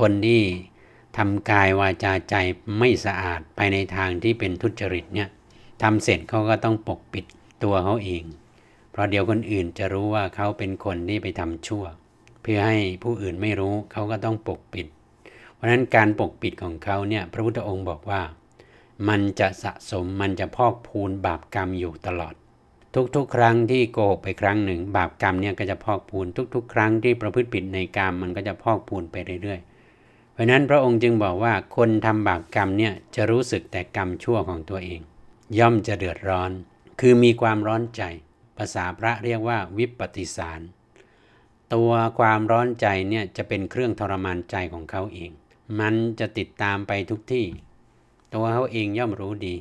คนที่ทำกายวาจาใจไม่สะอาดไปในทางที่เป็นทุจริตเนี่ยทำเสร็จเขาก็ต้องปกปิดตัวเขาเอง เพราะเดี๋ยวคนอื่นจะรู้ว่าเขาเป็นคนที่ไปทำชั่ว เพื่อให้ผู้อื่นไม่รู้เขาก็ต้องปกปิด เพราะนั้นการปกปิดของเขาเนี่ยพระพุทธองค์บอกว่า มันจะสะสมมันจะพอกพูนบาปกรรมอยู่ตลอด ทุกๆ ครั้งที่โกหกไปครั้งหนึ่ง บาปกรรมเนี่ยก็จะพอกพูนทุก ๆ ครั้งที่ประพฤติผิดในกรรมมันก็จะพอกพูนไปเรื่อย ราะนั้นพระองค์จึงบอกว่าคนทำบาปกรรมเนี่ยจะรู้สึกแต่กรรมชั่วของตัวเอง ย่อมจะเดือดร้อน คือมีความร้อนใจ ภาษาพระเรียกว่าวิปฏิสาร ตัวความร้อนใจเนี่ยจะเป็นเครื่องทรมานใจของเขาเอง มันจะติดตามไปทุกที่ ตัวเขาเองย่อมรู้ดี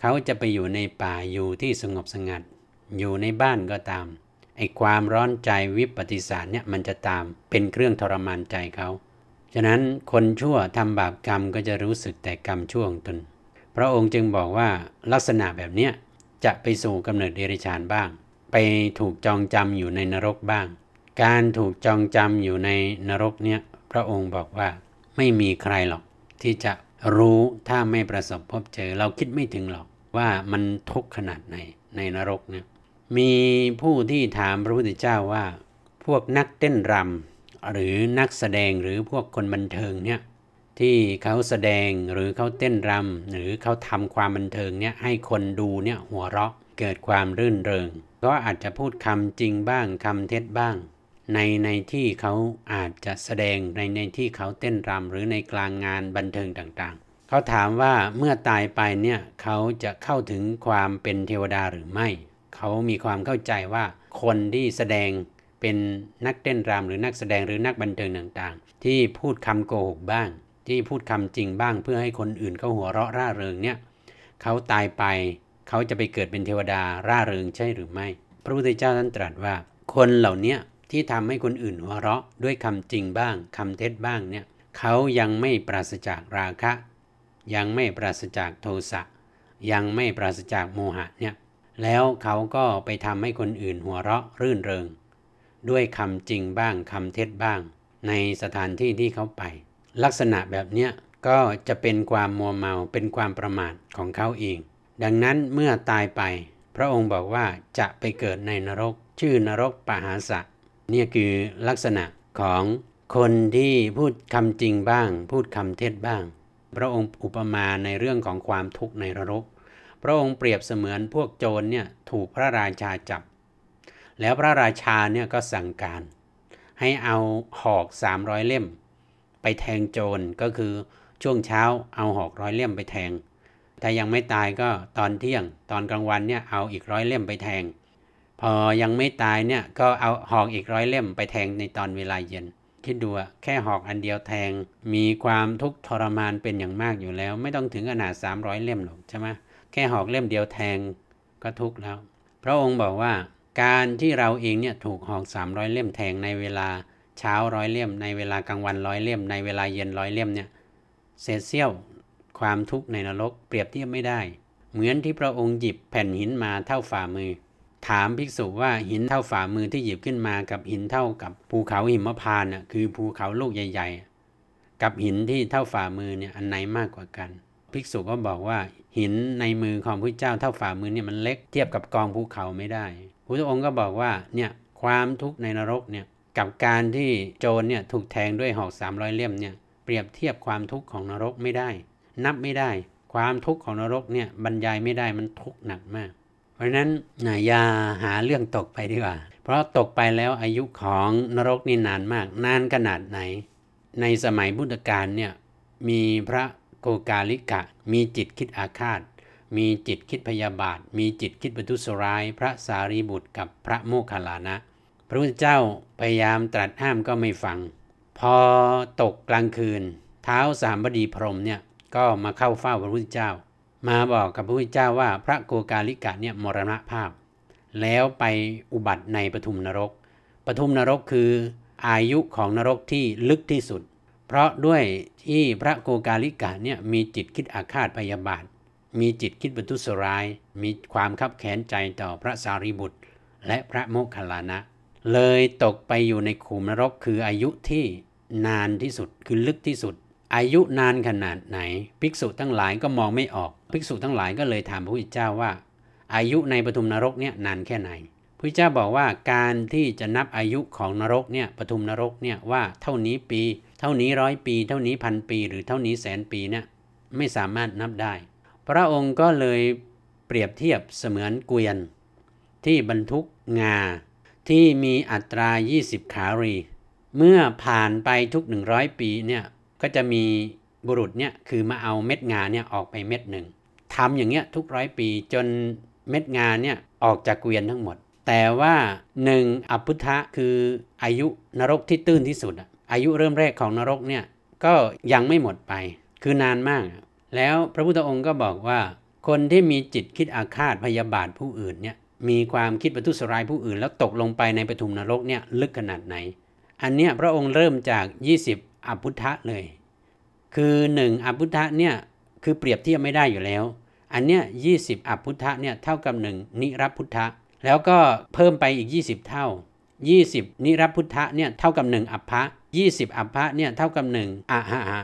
เขาจะไปอยู่ในป่าอยู่ที่สงบสงัด อยู่ในบ้านก็ตามไอ้ความร้อนใจวิปฏิสารเนี่ยมันจะตามเป็นเครื่องทรมานใจเขา ฉะนั้นคนชั่วทำบาปกรรมก็จะรู้สึกแต่กรรมชั่วของตน พระองค์จึงบอกว่าลักษณะแบบเนี้ยจะไปสู่กำเนิดเดรัจฉานบ้าง ไปถูกจองจำอยู่ในนรกบ้าง การถูกจองจำอยู่ในนรกเนี่ยพระองค์บอกว่าไม่มีใครหรอก ที่จะรู้ถ้าไม่ประสบพบเจอเราคิดไม่ถึงหรอกว่ามันทุกข์ขนาดไหนในนรกเนี่ยมีผู้ที่ถามพระพุทธเจ้าว่า พวกนักเต้นรำ หรือนักแสดงหรือพวกคนบันเทิงเนี่ยที่เขาแสดงหรือเขาเต้นรำหรือเขาทำความบันเทิงเนี่ยให้คนดูเนี่ยหัวเราะเกิดความรื่นเริง ก็อาจจะพูดคำจริงบ้างคำเท็จบ้าง ในในที่เขาอาจจะแสดงในในที่เขาเต้นรำหรือในกลางงานบันเทิงต่างๆ เขาถามว่าเมื่อตายไปเนี่ยเขาจะเข้าถึงความเป็นเทวดาหรือไม่ เขามีความเข้าใจว่าคนที่แสดง เป็นนักเต้นรำหรือนักแสดงหรือนักบันเทิงต่างๆ ที่พูดคำโกหกบ้าง ที่พูดคำจริงบ้าง เพื่อให้คนอื่นเขาหัวเราะร่าเริงเนี่ยเขาตายไปเขาจะไปเกิดเป็นเทวดาร่าเริงใช่หรือไม่ พระพุทธเจ้าท่านตรัสว่า คนเหล่านี้ที่ทำให้คนอื่นหัวเราะด้วยคำจริงบ้างคำเท็จบ้างเนี่ยเขายังไม่ปราศจากราคะ ยังไม่ปราศจากโทสะยังไม่ปราศจากโมหะเนี่ยแล้วเขาก็ไปทำให้คนอื่นหัวเราะรื่นเริง ด้วยคำจริงบ้างคำเท็จบ้าง ในสถานที่ที่เขาไป ลักษณะแบบเนี้ยก็จะเป็นความมัวเมาเป็นความประมาทของเขาเอง ดังนั้นเมื่อตายไป พระองค์บอกว่าจะไปเกิดในนรก ชื่อนรกปหาสะนี่คือลักษณะของคนที่พูดคำจริงบ้าง พูดคำเท็จบ้าง พระองค์อุปมาในเรื่องของความทุกข์ในนรก พระองค์เปรียบเสมือนพวกโจรเนี่ยถูกพระราชาจับ แล้วพระราชาเนี่ยก็สั่งการ ให้เอาหอก 300 เล่ม ไปแทงโจรก็คือช่วงเช้าเอาหอกร้อยเล่มไปแทง ถ้ายังไม่ตายก็ตอนเที่ยง ตอนกลางวันเนี่ยเอาอีกร้อยเล่มไปแทง พอยังไม่ตายเนี่ยก็เอาหอกอีกร้อยเล่มไปแทงในตอนเวลาเย็น คิดดูแค่หอกอันเดียวแทง มีความทุกข์ทรมานเป็นอย่างมากอยู่แล้ว ไม่ต้องถึงขนาด300 เล่มหรอกใช่ไหมแค่หอกเล่มเดียวแทงก็ทุกข์แล้ว พระองค์บอกว่า การที่เราเองเนี่ยถูกหอก300 เล่มแทงในเวลาเช้าร้อยเล่ม ในเวลากลางวันร้อยเล่ม ในเวลาเย็นร้อยเล่มเนี่ยเศษเสี้ยวความทุกข์ในนรกเปรียบเทียบไม่ได้ เหมือนที่พระองค์หยิบแผ่นหินมาเท่าฝ่ามือ ถามภิกษุว่าหินเท่าฝ่ามือที่หยิบขึ้นมากับหินเท่ากับภูเขาหิมพานน่ะคือภูเขาลูกใหญ่ ๆ กับหินที่เท่าฝ่ามือเนี่ยอันไหนมากกว่ากัน ภิกษุก็บอกว่าหินในมือของพระเจ้าเท่าฝ่ามือเนี่ยมันเล็กเทียบกับกองภูเขาไม่ได้ พระองค์ก็บอกว่าเนี่ยความทุกข์ในนรกเนี่ยกับการที่โจรเนี่ยถูกแทงด้วยหอก300 เล่มเนี่ยเปรียบเทียบความทุกข์ของนรกไม่ได้ นับไม่ได้ ความทุกข์ของนรกเนี่ยบรรยายไม่ได้มันทุกข์หนักมาก เพราะฉะนั้นอย่าหาเรื่องตกไปดีกว่า เพราะตกไปแล้วอายุของนรกนี่นานมาก นานขนาดไหน ในสมัยพุทธกาลเนี่ยมีพระโกกาลิกะมีจิตคิดอาฆาต มีจิตคิดพยาบาท มีจิตคิดประทุษร้าย พระสารีบุตรกับพระโมคคัลลานะ พระพุทธเจ้าพยายามตรัสห้ามก็ไม่ฟัง พอตกกลางคืน เท้าสามบดีพรมเนี่ยก็มาเข้าเฝ้าพระพุทธเจ้า มาบอกกับพระพุทธเจ้าว่าพระโกกาลิกะเนี่ยมรณภาพ แล้วไปอุบัติในปฐุมนรก ปฐุมนรกคืออายุของนรกที่ลึกที่สุด เพราะด้วยที่พระโกกาลิกะเนี่ยมีจิตคิดอาฆาตพยาบาท มีจิตคิดประทุษร้าย มีความคับแค้นใจต่อพระสารีบุตร และพระโมคคัลลานะ เลยตกไปอยู่ในขุมนรกคืออายุที่นานที่สุดคือลึกที่สุด อายุนานขนาดไหน ภิกษุทั้งหลายก็มองไม่ออก ภิกษุทั้งหลายก็เลยถามพระพุทธเจ้าว่า อายุในปฐุมนรกเนี่ยนานแค่ไหนพระเจ้าบอกว่าการที่จะนับอายุของนรกเนี่ยปฐุมนรกเนี่ยว่าเท่านี้ปี เท่านี้ร้อยปี เท่านี้พันปี หรือเท่านี้แสนปีเนี่ยไม่สามารถนับได้ พระองค์ก็เลยเปรียบเทียบเสมือนเกวียน ที่บรรทุกงา ที่มีอัตรา 20 ขารี เมื่อผ่านไปทุก 100 ปีเนี่ยก็จะมีบุรุษเนี่ยคือมาเอาเม็ดงาเนี่ยออกไปเม็ดหนึ่งทำอย่างเงี้ยทุกร้อยปีจนเม็ดงาเนี่ยออกจากเกวียนทั้งหมด แต่ว่าหนึ่งอภุทะคืออายุนรกที่ตื้นที่สุดอายุเริ่มแรกของนรกเนี่ยก็ยังไม่หมดไป คือนานมาก แล้วพระพุทธองค์ก็บอกว่า คนที่มีจิตคิดอาฆาตพยาบาทผู้อื่นเนี่ยมีความคิดประทุษร้ายผู้อื่น แล้วตกลงไปในปฐุมนรกเนี่ยลึกขนาดไหน อันเนี้ยพระองค์เริ่มจาก 20อภุทะเลย คือ1อภุทะเนี่ยคือเปรียบเทียบไม่ได้อยู่แล้ว อันเนี้ย20อภุทะเนี่ยเท่ากับ 1 นิรับพุทธะ แล้วก็เพิ่มไปอีก 20 เท่า 20 นิรับพุทธะเนี่ยเท่ากับ 1 อัปภะ20 อัปภะเนี่ยเท่ากับ 1อะหะ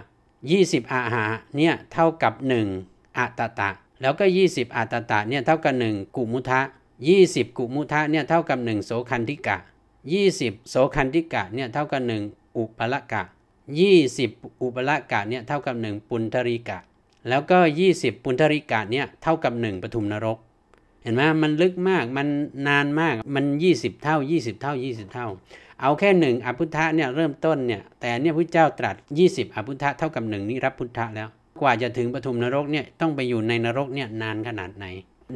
20อะหะเนี่ยเท่ากับ 1อะตตะ แล้วก็ 20อะตตะเนี่ยเท่ากับ 1 กุมุทะ 20 กุมุทะเนี่ยเท่ากับ 1 โสคันธิกะ 20 โสคันธิกะเนี่ยเท่ากับ 1 อุปละกะ 20 อุปละกะเนี่ยเท่ากับ 1 ปุณธริกะ แล้วก็ 20 ปุณธริกะเนี่ยเท่ากับ 1ปทุมนรก เห็นไหมมันลึกมากมันนานมากมัน 20 เท่า 20 เท่า 20 เท่า เอาแค่หนึ่งอภุทธะเนี่ยเริ่มต้นเนี่ยแต่เนี่ยพระเจ้าตรัส 20 อภุทธะเท่ากับหนึ่งนิรับพุทธะแล้ว กว่าจะถึงปฐุมนรกเนี่ยต้องไปอยู่ในนรกเนี่ยนานขนาดไหน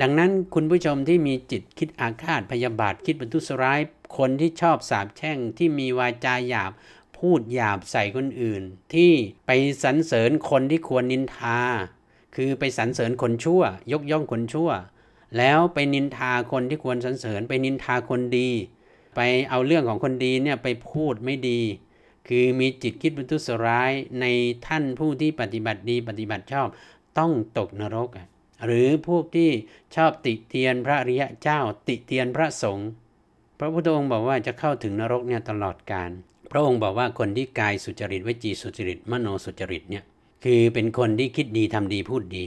ดังนั้นคุณผู้ชมที่มีจิตคิดอาฆาตพยาบาทคิดบรรทุสร้าย คนที่ชอบสาบแช่งที่มีวาจาหยาบพูดหยาบใส่คนอื่น ที่ไปสรรเสริญคนที่ควรนินทา คือไปสรรเสริญคนชั่ว ยกย่องคนชั่ว แล้วไปนินทาคนที่ควรสรรเสริญ ไปนินทาคนดี ไปเอาเรื่องของคนดีเนี่ยไปพูดไม่ดี คือมีจิตคิดบรรทุสร้ายในท่านผู้ที่ปฏิบัติดีปฏิบัติชอบต้องตกนรก หรือพวกที่ชอบติเตียนพระริยะเจ้าติเตียนพระสงฆ์พระพุทธองค์บอกว่าจะเข้าถึงนรกเนี่ยตลอดกาลพระองค์บอกว่าคนที่กายสุจริตวจีสุจริตมโนสุจริตเนี่ยคือเป็นคนที่คิดดีทำดีพูดดี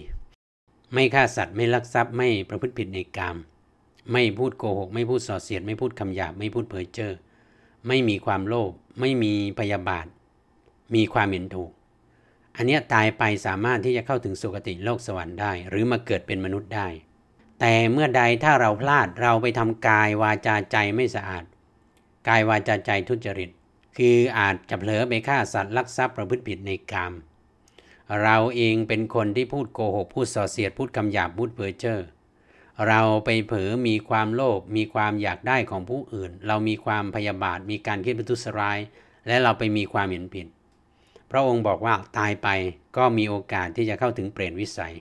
ไม่ฆ่าสัตว์ไม่ลักทรัพย์ไม่ประพฤติผิดในกาม ไม่พูดโกหก ไม่พูดส่อเสียด ไม่พูดคำหยาบ ไม่พูดเพ้อเจ้อไม่มีความโลภไม่มีพยาบาท มีความเห็นถูก อันนี้ตายไปสามารถที่จะเข้าถึงสุคติโลกสวรรค์ได้ หรือมาเกิดเป็นมนุษย์ได้ แต่เมื่อใดถ้าเราพลาดเราไปทำกายวาจาใจไม่สะอาด กายวาจาใจทุจริต คืออาจจะเผลอไปฆ่าสัตว์ลักทรัพย์ประพฤติผิดในกามเราเองเป็นคนที่พูดโกหก พูดส่อเสียด พูดคำหยาบพูดเพ้อเจ้อ เราไปเผลอมีความโลภมีความอยากได้ของผู้อื่น เรามีความพยาบาทมีการคิดประทุษร้าย และเราไปมีความเห็นผิด พระองค์บอกว่าตายไปก็มีโอกาสที่จะเข้าถึงเปรตวิสัย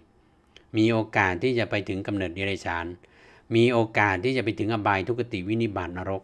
มีโอกาสที่จะไปถึงกำเนิดเดรัจฉาน มีโอกาสที่จะไปถึงอบายทุกติวินิบาตนรก